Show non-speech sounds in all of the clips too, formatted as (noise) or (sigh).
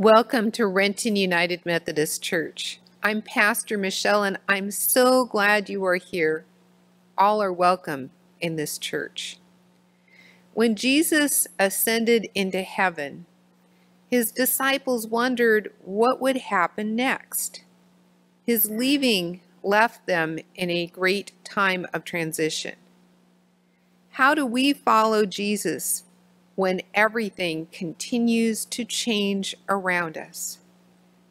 Welcome to Renton United Methodist Church. I'm Pastor Michelle, and I'm so glad you are here. All are welcome in this church. When Jesus ascended into heaven, his disciples wondered what would happen next. His leaving left them in a great time of transition. How do we follow Jesus when everything continues to change around us?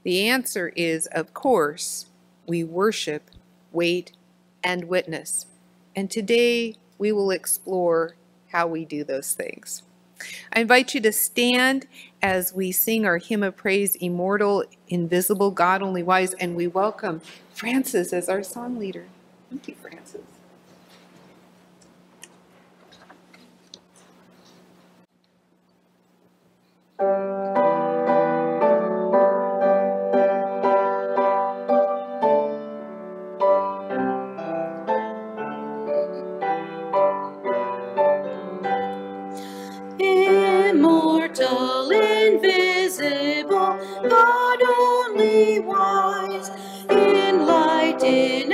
The answer is, of course, we worship, wait, and witness. And today we will explore how we do those things. I invite you to stand as we sing our hymn of praise, Immortal, Invisible, God Only Wise, and we welcome Francis as our song leader. Thank you, Francis. Immortal, invisible, God only wise, in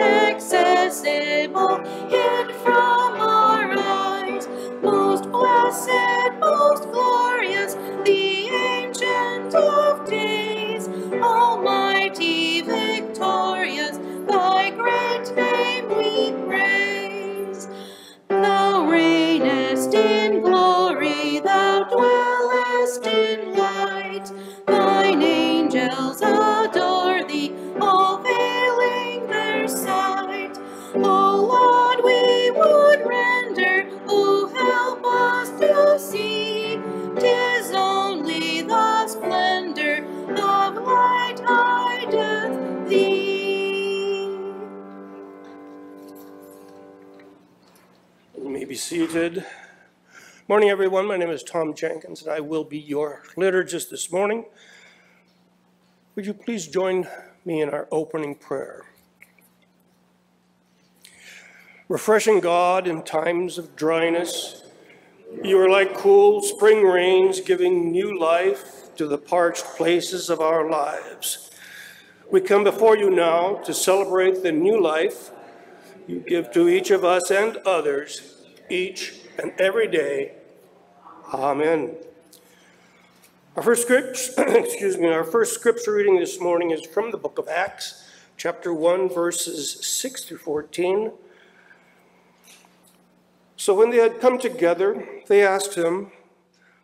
be seated. Morning, everyone. My name is Tom Jenkins, and I will be your liturgist this morning. Would you please join me in our opening prayer? Refreshing God in times of dryness, you are like cool spring rains giving new life to the parched places of our lives. We come before you now to celebrate the new life you give to each of us and others each and every day. Amen. Our first script, (clears throat) excuse me, our first scripture reading this morning is from the book of Acts, chapter 1, verses 6 through 14. So when they had come together, they asked him,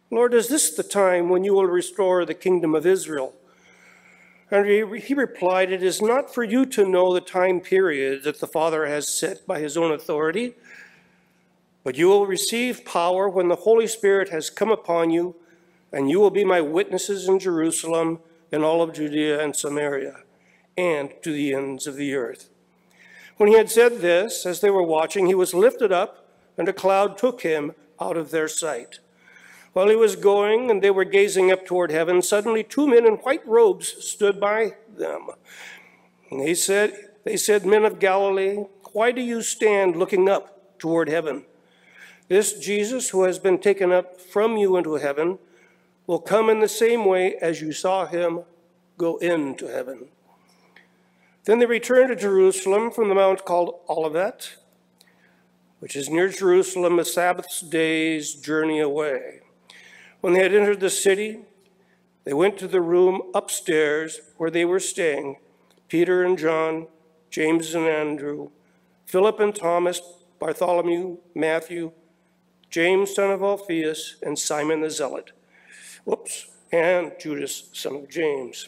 Lord, is this the time when you will restore the kingdom of Israel? And he, he replied, It is not for you to know the time period that the Father has set by his own authority, but you will receive power when the Holy Spirit has come upon you, and you will be my witnesses in Jerusalem, in all of Judea and Samaria, and to the ends of the earth. When he had said this, as they were watching, he was lifted up, and a cloud took him out of their sight. While he was going and they were gazing up toward heaven, suddenly two men in white robes stood by them. And they said, they said, Men of Galilee, why do you stand looking up toward heaven? This Jesus who has been taken up from you into heaven will come in the same way as you saw him go into heaven. Then they returned to Jerusalem from the mount called Olivet, which is near Jerusalem, a Sabbath day's journey away. When they had entered the city, they went to the room upstairs where they were staying Peter and John, James and Andrew, Philip and Thomas, Bartholomew, Matthew, James, son of Alphaeus, and Simon the Zealot. Whoops, and Judas, son of James.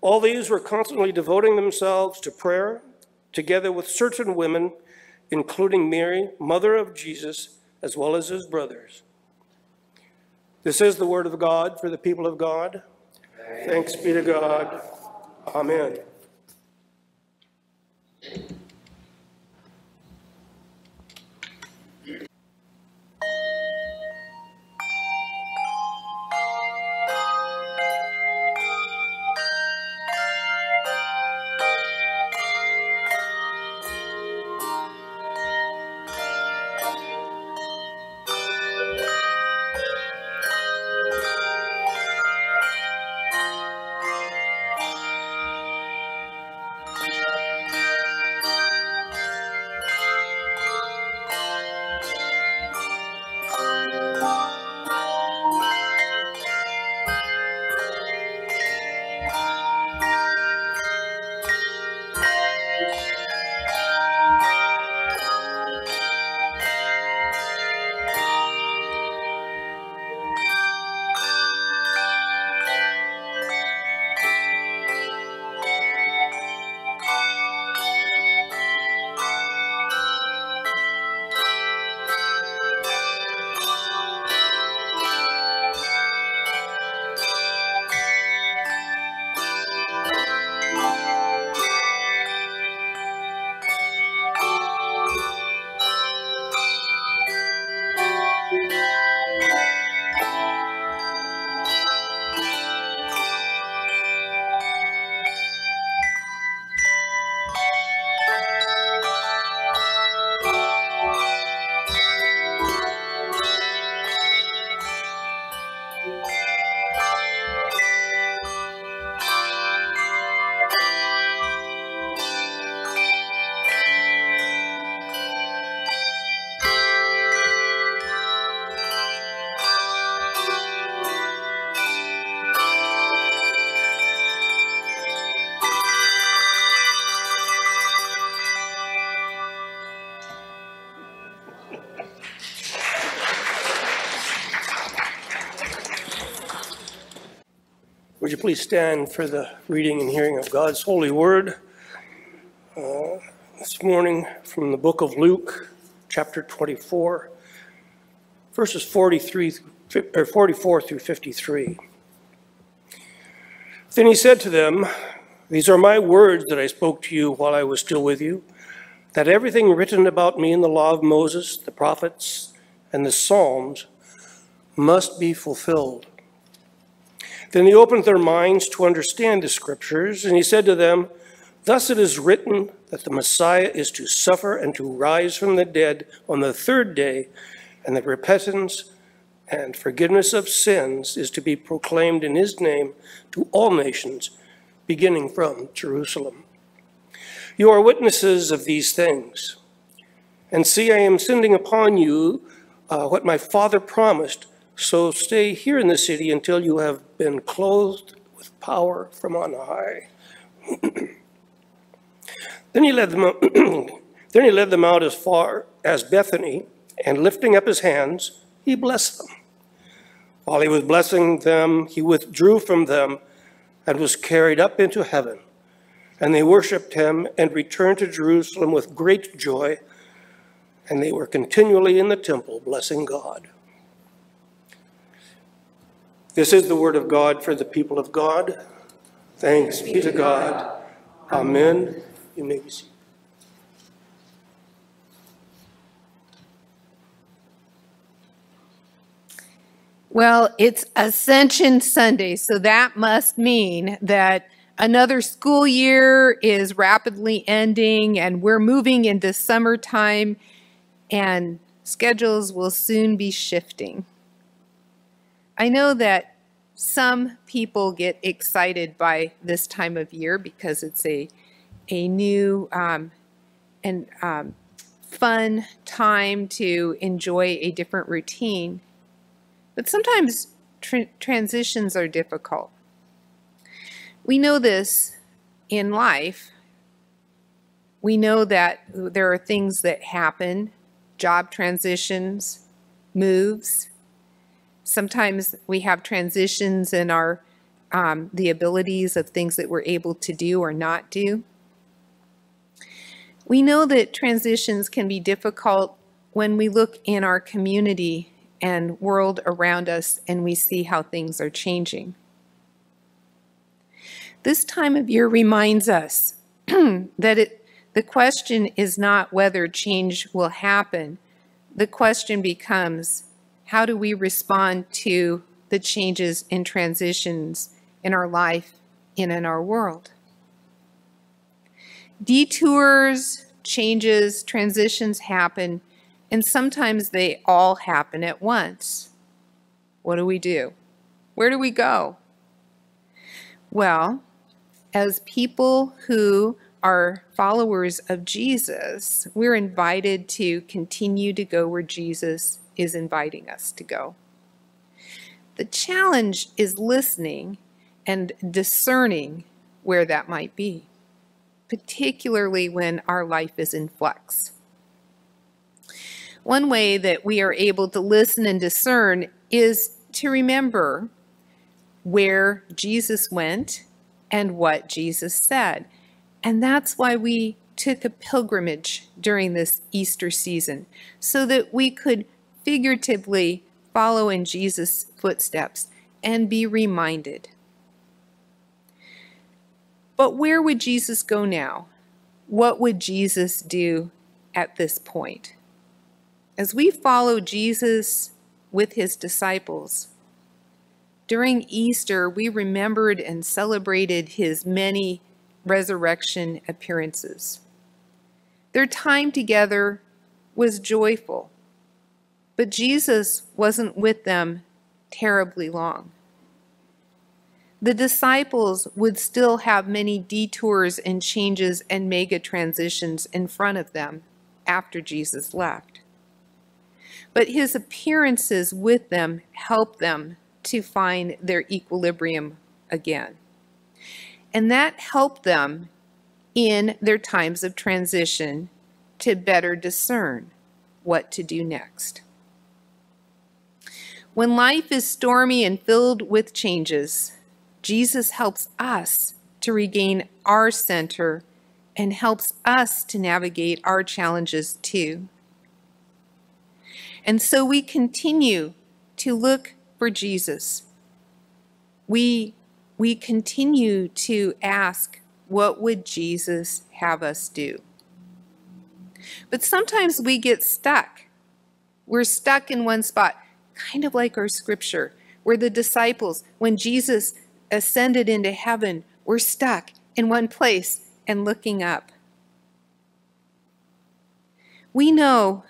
All these were constantly devoting themselves to prayer, together with certain women, including Mary, mother of Jesus, as well as his brothers. This is the word of God for the people of God. Thanks be to God. Amen. Stand for the reading and hearing of God's holy word? Uh, this morning from the book of Luke, chapter 24, verses 43, or 44 through 53. Then he said to them, These are my words that I spoke to you while I was still with you, that everything written about me in the law of Moses, the prophets, and the Psalms must be fulfilled. Then he opened their minds to understand the scriptures, and he said to them, Thus it is written that the Messiah is to suffer and to rise from the dead on the third day, and that repentance and forgiveness of sins is to be proclaimed in his name to all nations, beginning from Jerusalem. You are witnesses of these things. And see, I am sending upon you uh, what my Father promised so stay here in the city until you have been clothed with power from on high. (clears throat) then he led them (clears throat) then he led them out as far as Bethany, and lifting up his hands, he blessed them. While he was blessing them, he withdrew from them and was carried up into heaven. And they worshiped him and returned to Jerusalem with great joy, and they were continually in the temple blessing God. This is the word of God for the people of God. Thanks be to God. Amen. You may be seated. Well, it's Ascension Sunday, so that must mean that another school year is rapidly ending and we're moving into summertime and schedules will soon be shifting. I know that some people get excited by this time of year because it's a a new um, and um, fun time to enjoy a different routine. But sometimes tr transitions are difficult. We know this in life. We know that there are things that happen, job transitions, moves, sometimes we have transitions in our um, the abilities of things that we're able to do or not do. We know that transitions can be difficult when we look in our community and world around us and we see how things are changing. This time of year reminds us (clears throat) that it, the question is not whether change will happen. The question becomes how do we respond to the changes and transitions in our life and in our world? Detours, changes, transitions happen, and sometimes they all happen at once. What do we do? Where do we go? Well, as people who are followers of Jesus, we're invited to continue to go where Jesus is inviting us to go. The challenge is listening and discerning where that might be, particularly when our life is in flux. One way that we are able to listen and discern is to remember where Jesus went and what Jesus said. And that's why we took a pilgrimage during this Easter season, so that we could figuratively follow in Jesus' footsteps and be reminded. But where would Jesus go now? What would Jesus do at this point? As we follow Jesus with his disciples, during Easter, we remembered and celebrated his many resurrection appearances. Their time together was joyful, but Jesus wasn't with them terribly long. The disciples would still have many detours and changes and mega transitions in front of them after Jesus left. But his appearances with them helped them to find their equilibrium again. And that helped them in their times of transition to better discern what to do next. When life is stormy and filled with changes, Jesus helps us to regain our center and helps us to navigate our challenges too. And so we continue to look for Jesus. We, we continue to ask, what would Jesus have us do? But sometimes we get stuck. We're stuck in one spot, kind of like our scripture, where the disciples, when Jesus ascended into heaven, were stuck in one place and looking up. We know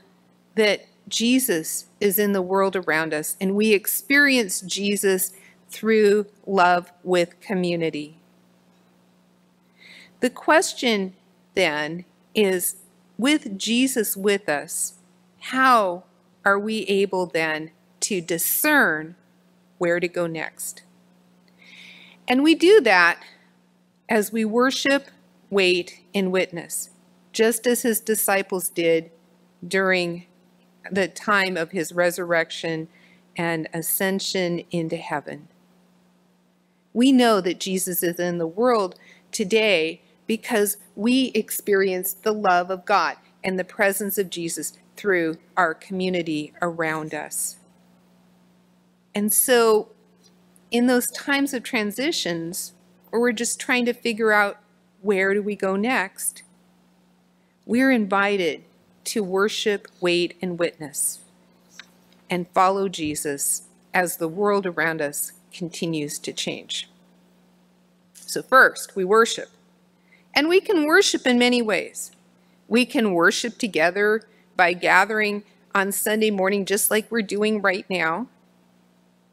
that Jesus is in the world around us, and we experience Jesus through love with community. The question then is with Jesus with us, how are we able then to discern where to go next? And we do that as we worship, wait, and witness, just as his disciples did during the time of his resurrection and ascension into heaven. We know that Jesus is in the world today because we experience the love of God and the presence of Jesus through our community around us. And so, in those times of transitions, where we're just trying to figure out where do we go next, we're invited to worship, wait, and witness, and follow Jesus as the world around us continues to change. So, first, we worship. And we can worship in many ways. We can worship together by gathering on Sunday morning, just like we're doing right now.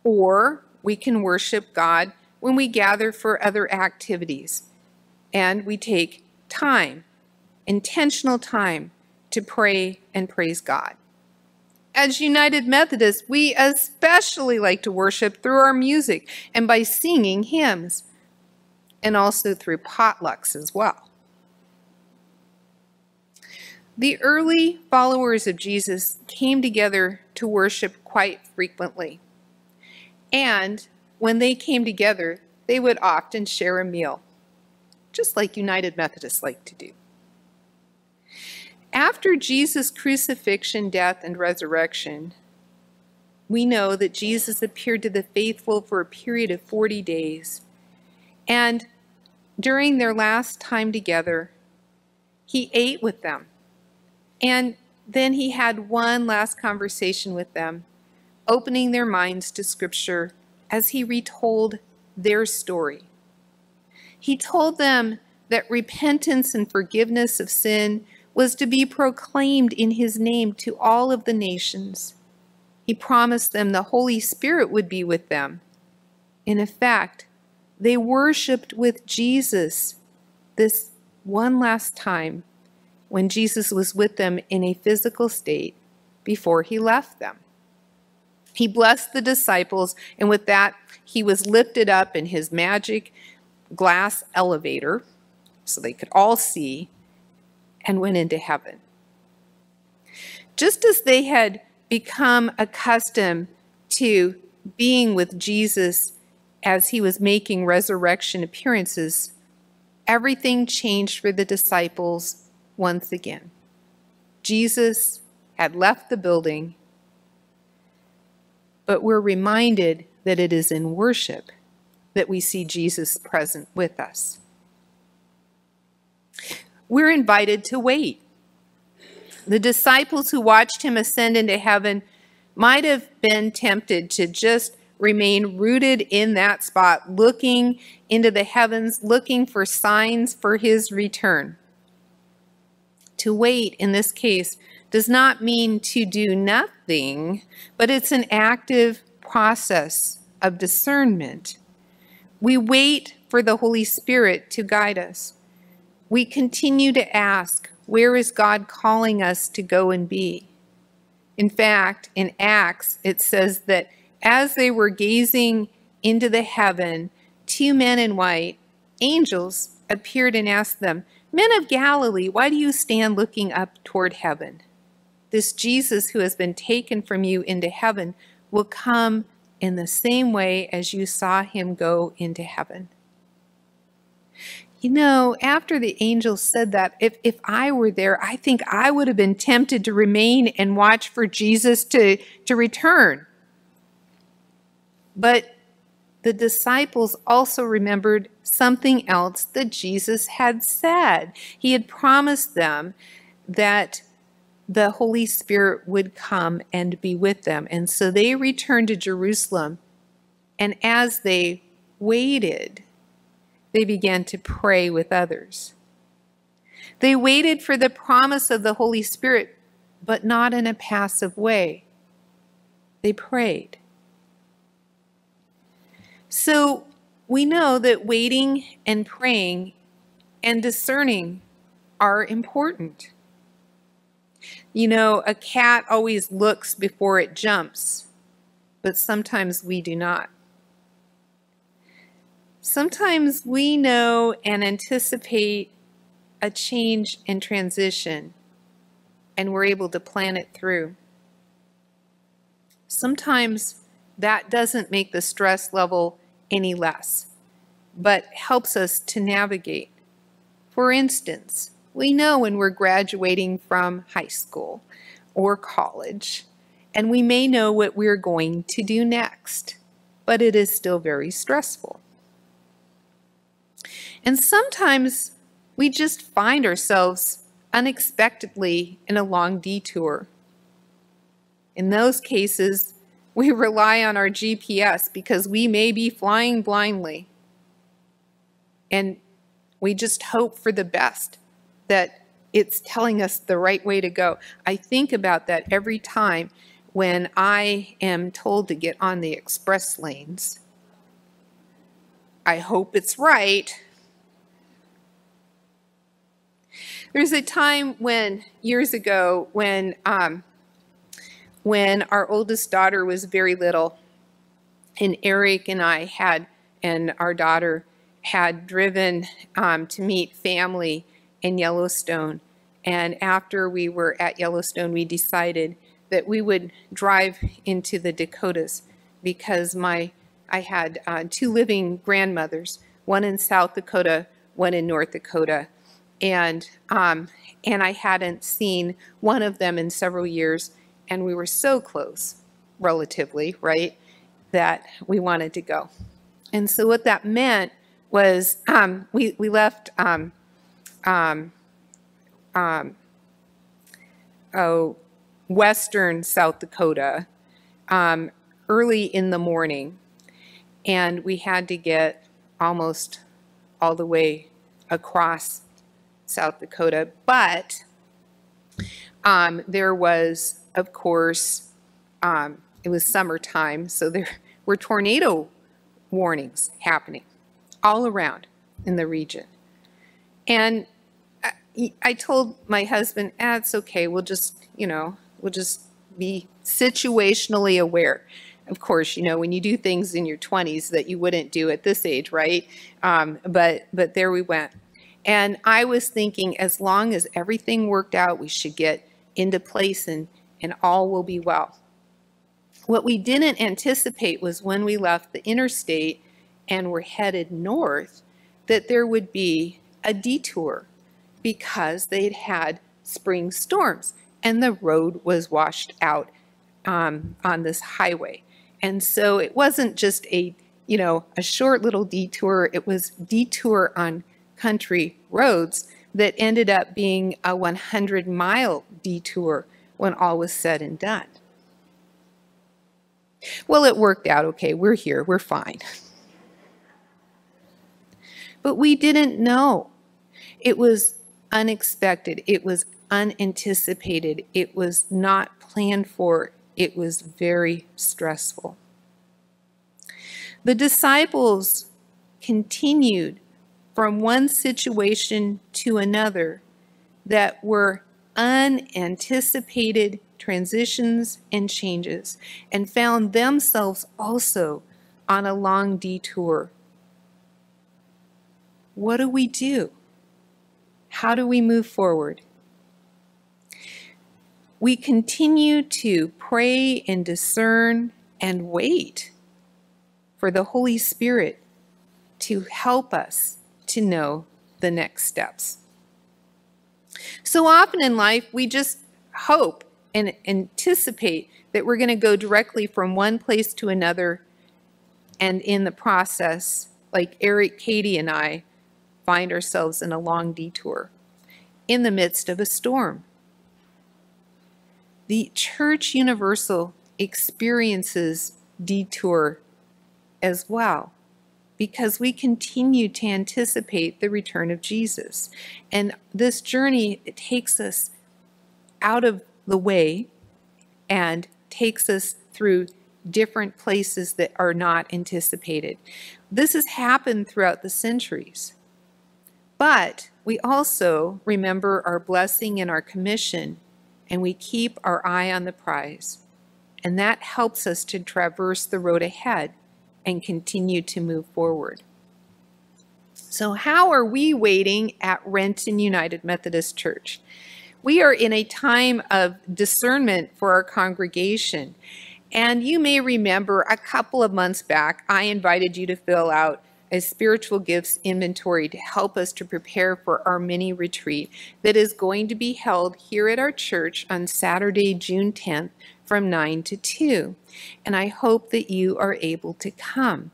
Or we can worship God when we gather for other activities and we take time, intentional time to pray and praise God. As United Methodists, we especially like to worship through our music and by singing hymns, and also through potlucks as well. The early followers of Jesus came together to worship quite frequently. And when they came together, they would often share a meal, just like United Methodists like to do. After Jesus' crucifixion, death, and resurrection, we know that Jesus appeared to the faithful for a period of 40 days. And during their last time together, he ate with them. And then he had one last conversation with them, opening their minds to Scripture as he retold their story. He told them that repentance and forgiveness of sin was to be proclaimed in his name to all of the nations. He promised them the Holy Spirit would be with them. In effect, they worshiped with Jesus this one last time when Jesus was with them in a physical state before he left them. He blessed the disciples, and with that, he was lifted up in his magic glass elevator so they could all see and went into heaven. Just as they had become accustomed to being with Jesus as he was making resurrection appearances, everything changed for the disciples once again. Jesus had left the building, but we're reminded that it is in worship that we see Jesus present with us. We're invited to wait. The disciples who watched him ascend into heaven might have been tempted to just remain rooted in that spot, looking into the heavens, looking for signs for his return. To wait in this case does not mean to do nothing, but it's an active process of discernment. We wait for the Holy Spirit to guide us. We continue to ask, where is God calling us to go and be? In fact, in Acts, it says that as they were gazing into the heaven, two men in white, angels, appeared and asked them, Men of Galilee, why do you stand looking up toward heaven? This Jesus who has been taken from you into heaven will come in the same way as you saw him go into heaven. You know, after the angel said that, if, if I were there, I think I would have been tempted to remain and watch for Jesus to, to return. But the disciples also remembered something else that Jesus had said. He had promised them that the Holy Spirit would come and be with them. And so they returned to Jerusalem. And as they waited, they began to pray with others. They waited for the promise of the Holy Spirit, but not in a passive way. They prayed. So we know that waiting and praying and discerning are important. You know, a cat always looks before it jumps, but sometimes we do not. Sometimes we know and anticipate a change and transition, and we're able to plan it through. Sometimes that doesn't make the stress level any less, but helps us to navigate. For instance, we know when we're graduating from high school or college, and we may know what we're going to do next, but it is still very stressful. And sometimes we just find ourselves unexpectedly in a long detour. In those cases, we (laughs) rely on our GPS because we may be flying blindly. And we just hope for the best that it's telling us the right way to go. I think about that every time when I am told to get on the express lanes. I hope it's right. There's a time when, years ago, when um, when our oldest daughter was very little, and Eric and I had, and our daughter had driven um, to meet family in Yellowstone. And after we were at Yellowstone, we decided that we would drive into the Dakotas because my I had uh, two living grandmothers, one in South Dakota, one in North Dakota, and um, and I hadn't seen one of them in several years and we were so close relatively, right? That we wanted to go. And so what that meant was um, we, we left um, um, um, oh, western South Dakota um, early in the morning, and we had to get almost all the way across South Dakota. But um, there was, of course, um, it was summertime, so there (laughs) were tornado warnings happening all around in the region. And I, told my husband, ah, it's okay. We'll just, you know, we'll just be situationally aware. Of course, you know, when you do things in your 20s that you wouldn't do at this age, right? Um, but but there we went. And I was thinking, as long as everything worked out, we should get into place and, and all will be well. What we didn't anticipate was when we left the interstate and were headed north, that there would be a detour because they'd had spring storms and the road was washed out um, on this highway. And so it wasn't just a, you know, a short little detour, it was detour on country roads that ended up being a 100 mile detour when all was said and done. Well, it worked out okay. We're here, we're fine. But we didn't know. It was unexpected, it was unanticipated, it was not planned for, it was very stressful. The disciples continued from one situation to another that were unanticipated transitions and changes and found themselves also on a long detour. What do we do? How do we move forward? We continue to pray and discern and wait for the Holy Spirit to help us to know the next steps. So often in life, we just hope and anticipate that we're going to go directly from one place to another. And in the process, like Eric, Katie, and I find ourselves in a long detour in the midst of a storm. The Church Universal experiences detour as well because we continue to anticipate the return of Jesus. And this journey it takes us out of the way and takes us through different places that are not anticipated. This has happened throughout the centuries. But we also remember our blessing and our commission, and we keep our eye on the prize. And that helps us to traverse the road ahead and continue to move forward. So, how are we waiting at Renton United Methodist Church? We are in a time of discernment for our congregation. And you may remember a couple of months back, I invited you to fill out a spiritual gifts inventory to help us to prepare for our mini retreat that is going to be held here at our church on Saturday, June 10th from 9 to 2. And I hope that you are able to come.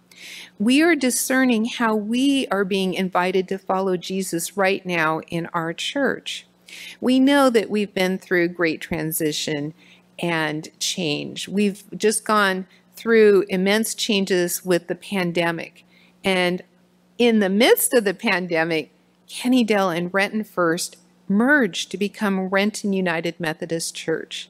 We are discerning how we are being invited to follow Jesus right now in our church. We know that we've been through great transition and change. We've just gone through immense changes with the pandemic. And in the midst of the pandemic, Kennydale and Renton First merged to become Renton United Methodist Church.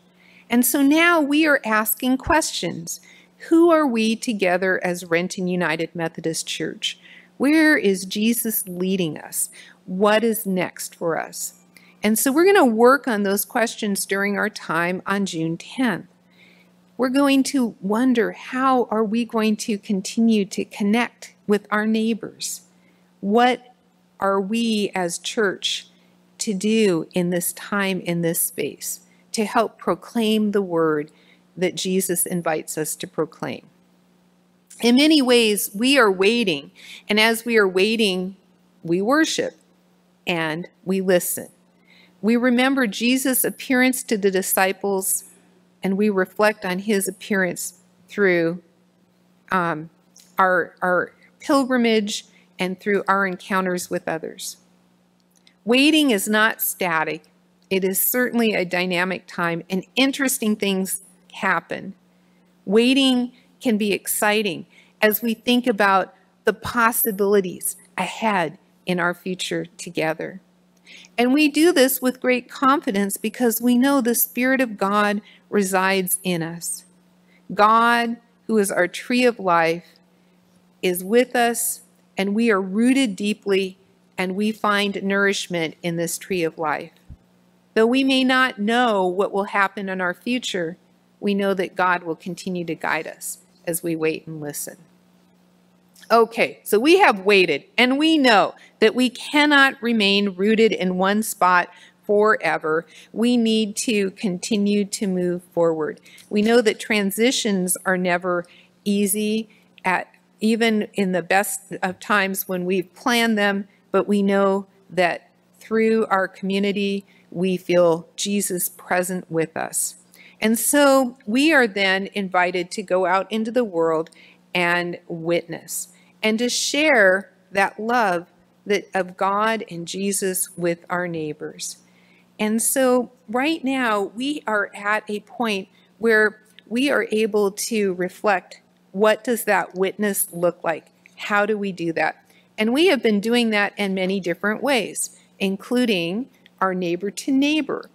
And so now we are asking questions. Who are we together as Renton United Methodist Church? Where is Jesus leading us? What is next for us? And so we're going to work on those questions during our time on June 10th. We're going to wonder how are we going to continue to connect with our neighbors? What are we as church to do in this time, in this space, to help proclaim the word that Jesus invites us to proclaim? In many ways, we are waiting, and as we are waiting, we worship and we listen. We remember Jesus' appearance to the disciples and we reflect on his appearance through um, our, our pilgrimage and through our encounters with others. Waiting is not static. It is certainly a dynamic time, and interesting things happen. Waiting can be exciting as we think about the possibilities ahead in our future together. And we do this with great confidence because we know the Spirit of God resides in us. God, who is our tree of life, is with us, and we are rooted deeply, and we find nourishment in this tree of life. Though we may not know what will happen in our future, we know that God will continue to guide us as we wait and listen. Okay, so we have waited and we know that we cannot remain rooted in one spot forever. We need to continue to move forward. We know that transitions are never easy at even in the best of times when we've planned them, but we know that through our community, we feel Jesus present with us. And so we are then invited to go out into the world and witness and to share that love that of God and Jesus with our neighbors. And so right now we are at a point where we are able to reflect what does that witness look like? How do we do that? And we have been doing that in many different ways, including our neighbor to neighbor,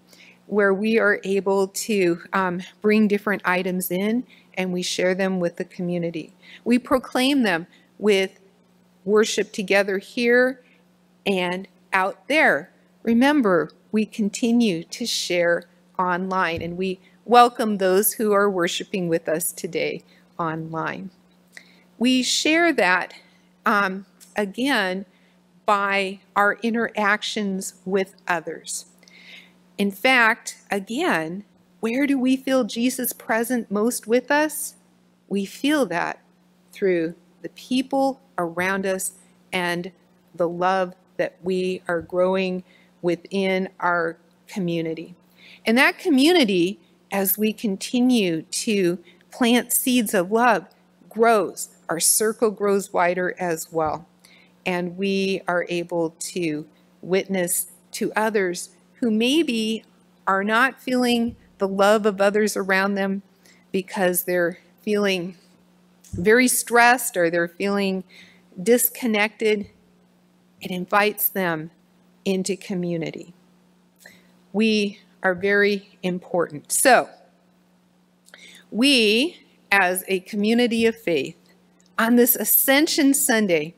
where we are able to um, bring different items in and we share them with the community. We proclaim them with worship together here and out there. Remember, we continue to share online and we welcome those who are worshiping with us today online. We share that um, again by our interactions with others. In fact, again, where do we feel Jesus present most with us? We feel that through the people around us and the love that we are growing within our community. And that community, as we continue to plant seeds of love, grows. Our circle grows wider as well. And we are able to witness to others who maybe are not feeling the love of others around them because they're feeling very stressed or they're feeling disconnected, it invites them into community. We are very important. So, we, as a community of faith, on this Ascension Sunday,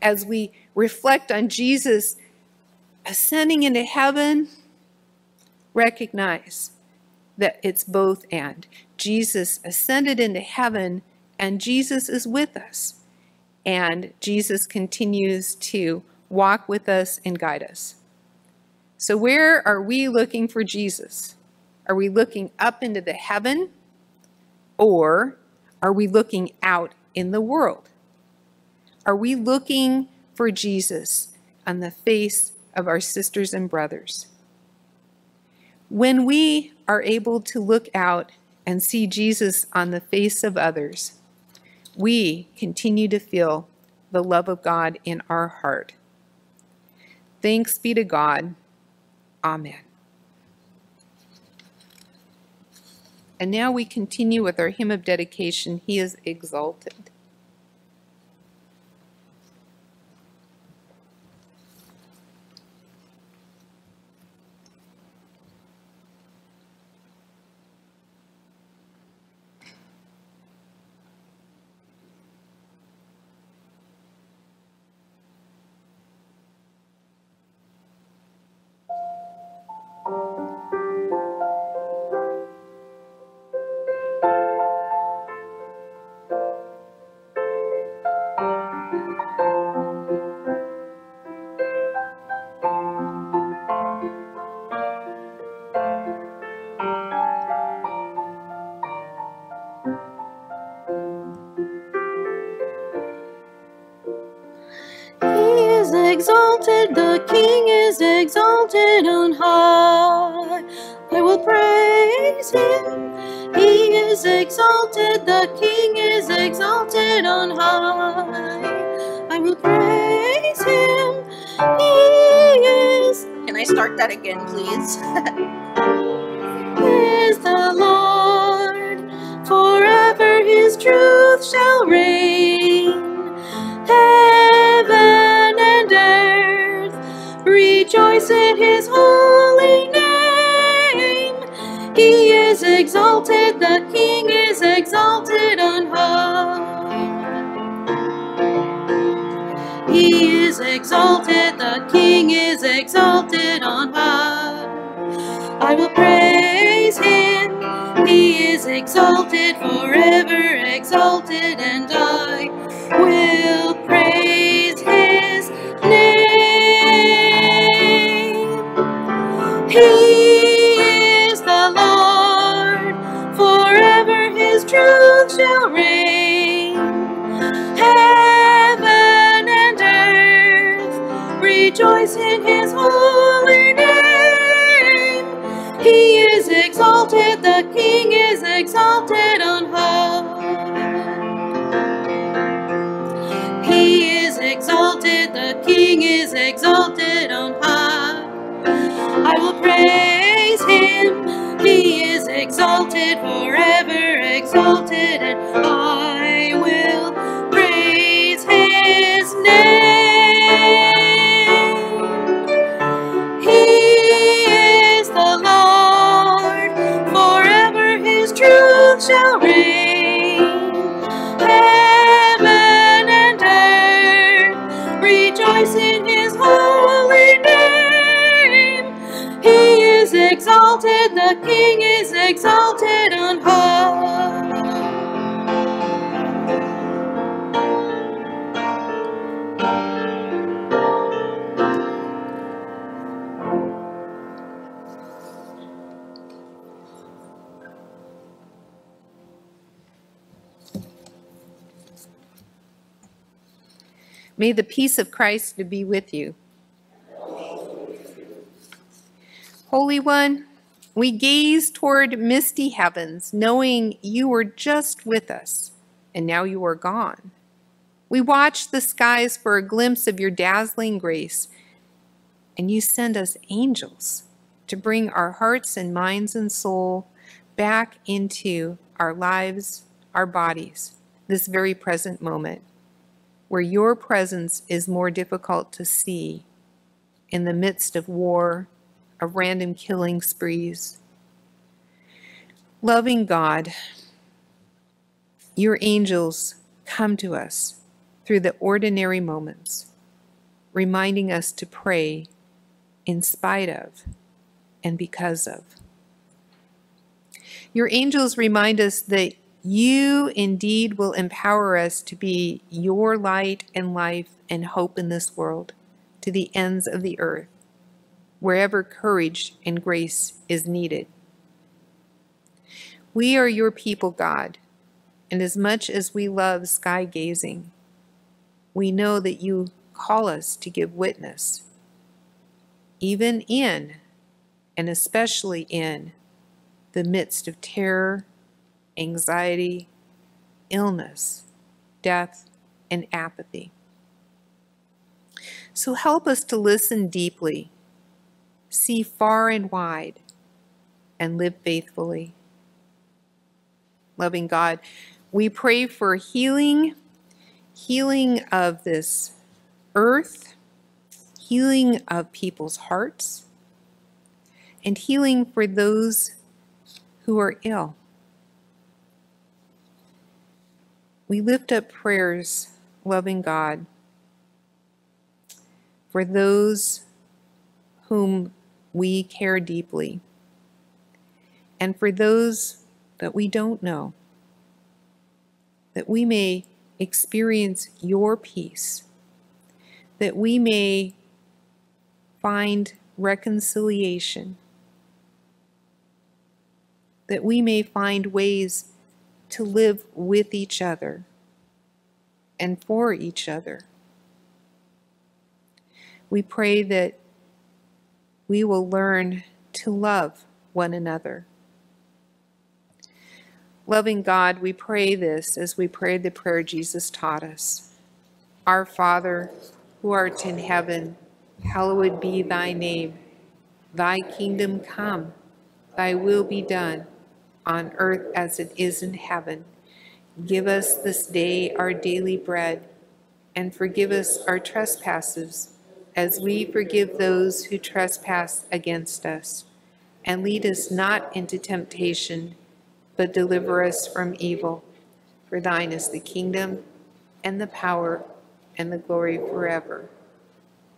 as we reflect on Jesus ascending into heaven, recognize that it's both and. Jesus ascended into heaven and Jesus is with us. And Jesus continues to walk with us and guide us. So, where are we looking for Jesus? Are we looking up into the heaven or are we looking out in the world? Are we looking for Jesus on the face of our sisters and brothers? When we are able to look out and see Jesus on the face of others, we continue to feel the love of God in our heart. Thanks be to God. Amen. And now we continue with our hymn of dedication, He is Exalted. Exalted, the King is exalted on high. I will praise him He is exalted, the King is exalted on high. I will praise him. He is, Can I start that again, please? (laughs) is the Lord. Forever his truth shall reign. Exalted, the King is exalted on high. He is exalted, the King is exalted on high. I will praise him. He is exalted, forever exalted, and the King is exalted on high. He is exalted, the King is exalted on high. I will praise him. He is exalted, forever exalted on. May the peace of Christ be with you. Holy One, we gaze toward misty heavens, knowing you were just with us, and now you are gone. We watch the skies for a glimpse of your dazzling grace, and you send us angels to bring our hearts and minds and soul back into our lives, our bodies, this very present moment where your presence is more difficult to see in the midst of war, of random killing sprees. Loving God, your angels come to us through the ordinary moments, reminding us to pray in spite of and because of. Your angels remind us that you indeed will empower us to be your light and life and hope in this world to the ends of the earth, wherever courage and grace is needed. We are your people, God, and as much as we love sky gazing, we know that you call us to give witness, even in and especially in the midst of terror anxiety, illness, death, and apathy. So help us to listen deeply, see far and wide, and live faithfully. Loving God, we pray for healing, healing of this earth, healing of people's hearts, and healing for those who are ill. we lift up prayers, loving God, for those whom we care deeply, and for those that we don't know, that we may experience your peace, that we may find reconciliation, that we may find ways to live with each other and for each other. We pray that we will learn to love one another. Loving God, we pray this as we prayed the prayer Jesus taught us. Our Father, who art in heaven, hallowed be thy name. Thy kingdom come, thy will be done, on earth as it is in heaven. Give us this day our daily bread, and forgive us our trespasses, as we forgive those who trespass against us. And lead us not into temptation, but deliver us from evil. For thine is the kingdom, and the power, and the glory forever.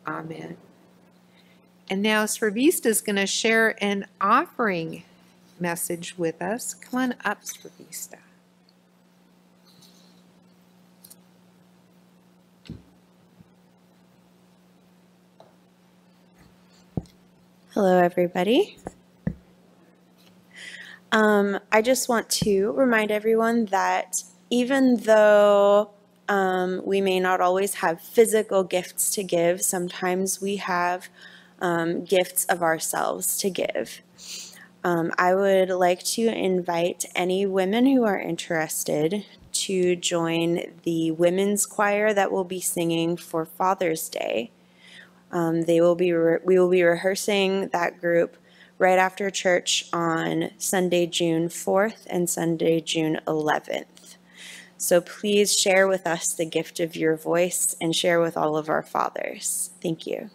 Amen. And now Sravista is going to share an offering message with us. Come on up, Sravista. Hello, everybody. Um, I just want to remind everyone that even though um, we may not always have physical gifts to give, sometimes we have um, gifts of ourselves to give. Um, I would like to invite any women who are interested to join the women's choir that will be singing for Father's Day. Um, they will be we will be rehearsing that group right after church on Sunday, June 4th and Sunday, June 11th. So please share with us the gift of your voice and share with all of our fathers. Thank you.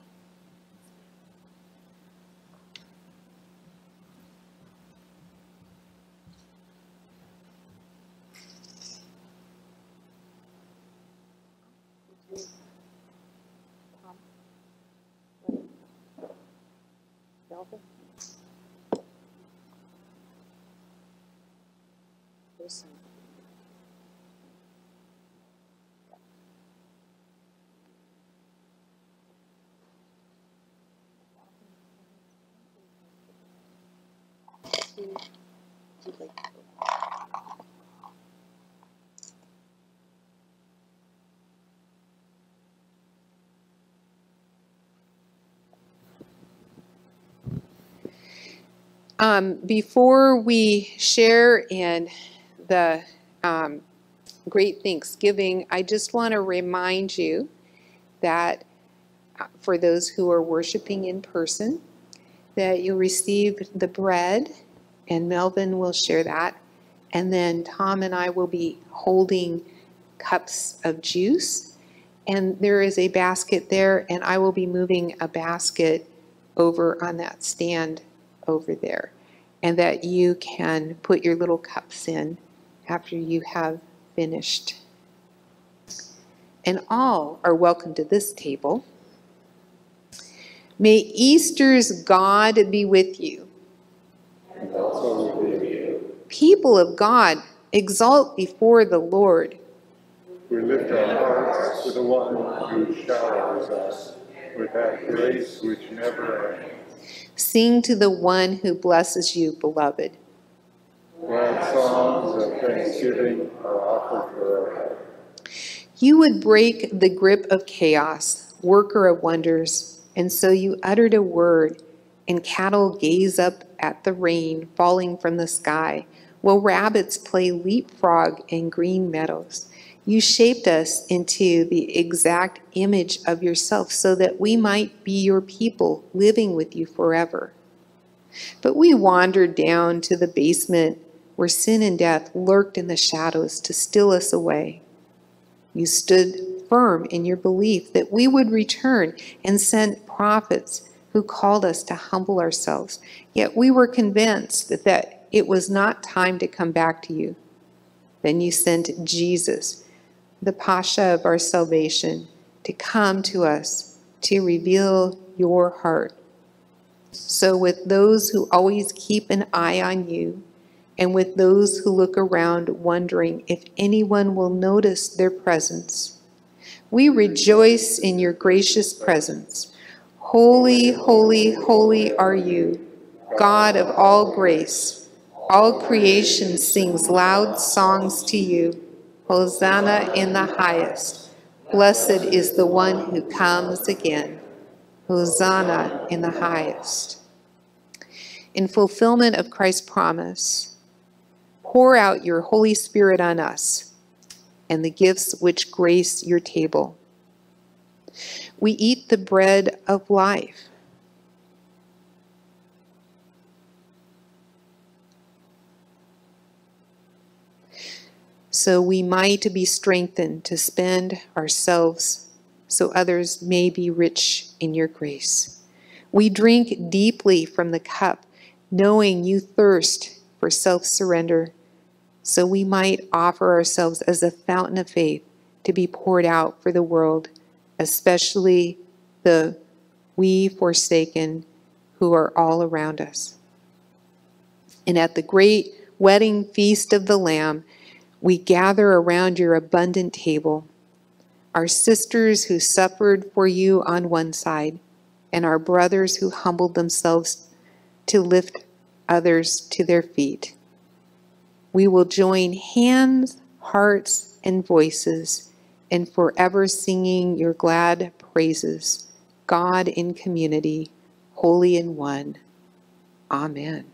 Um, before we share in the um, great Thanksgiving, I just want to remind you that uh, for those who are worshiping in person, that you'll receive the bread, and Melvin will share that. And then Tom and I will be holding cups of juice. And there is a basket there, and I will be moving a basket over on that stand over there. And that you can put your little cups in after you have finished. And all are welcome to this table. May Easter's God be with you. People of God, exalt before the Lord. We lift our hearts to the one who showers us with that grace which never ends. Sing to the one who blesses you, beloved. Glad songs of thanksgiving are offered forever. You would break the grip of chaos, worker of wonders, and so you uttered a word, and cattle gaze up at the rain falling from the sky, while rabbits play leapfrog in green meadows. You shaped us into the exact image of yourself so that we might be your people living with you forever. But we wandered down to the basement where sin and death lurked in the shadows to steal us away. You stood firm in your belief that we would return and sent prophets who called us to humble ourselves. Yet we were convinced that, it was not time to come back to you. Then you sent Jesus, the Pasha of our salvation, to come to us to reveal your heart. So, with those who always keep an eye on you, and with those who look around wondering if anyone will notice their presence, we rejoice in your gracious presence. Holy, holy, holy are you, God of all grace. All creation sings loud songs to you. Hosanna in the highest. Blessed is the one who comes again. Hosanna in the highest. In fulfillment of Christ's promise, pour out your Holy Spirit on us and the gifts which grace your table. We eat the bread of life. So we might be strengthened to spend ourselves so others may be rich in your grace. We drink deeply from the cup, knowing you thirst for self surrender, so we might offer ourselves as a fountain of faith to be poured out for the world, especially the we forsaken who are all around us. And at the great wedding feast of the Lamb, we gather around your abundant table our sisters who suffered for you on one side, and our brothers who humbled themselves to lift others to their feet. We will join hands, hearts, and voices in forever singing your glad praises, God in community, holy in one. Amen.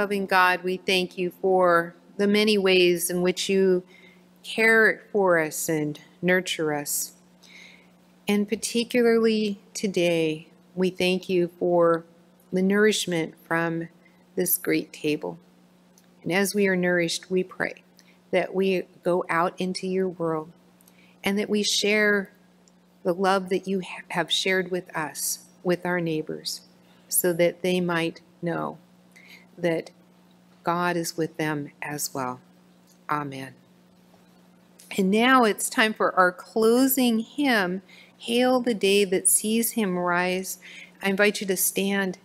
Loving God, we thank you for the many ways in which you care for us and nurture us. And particularly today, we thank you for the nourishment from this great table. And as we are nourished, we pray that we go out into your world and that we share the love that you have shared with us, with our neighbors, so that they might know that God is with them as well. Amen. And now it's time for our closing hymn, Hail the Day That Sees Him Rise. I invite you to stand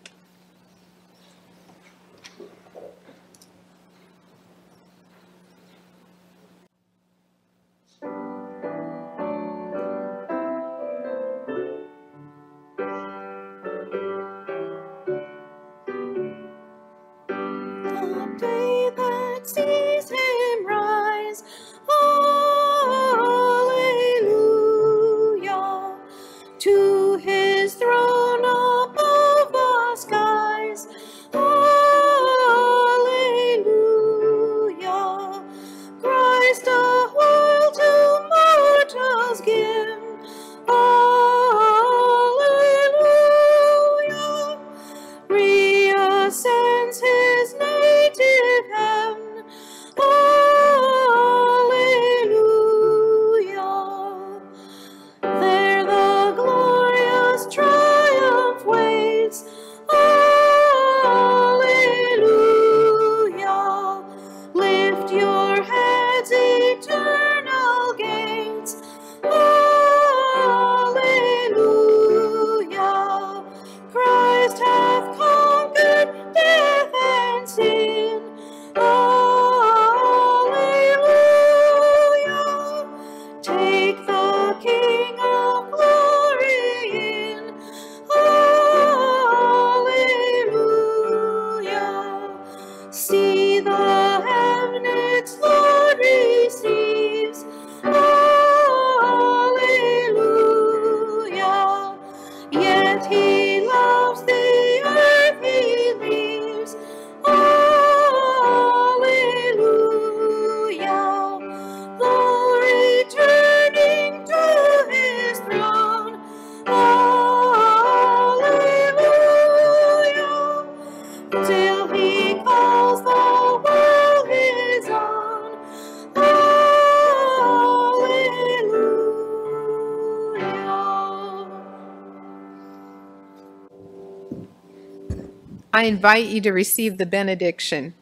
I invite you to receive the benediction.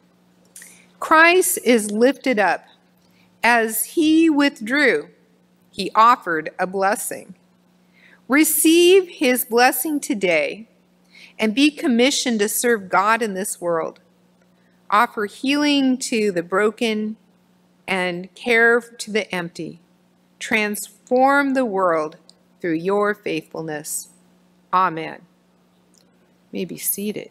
Christ is lifted up. As he withdrew, he offered a blessing. Receive his blessing today and be commissioned to serve God in this world. Offer healing to the broken and care to the empty. Transform the world through your faithfulness. Amen. You may be seated.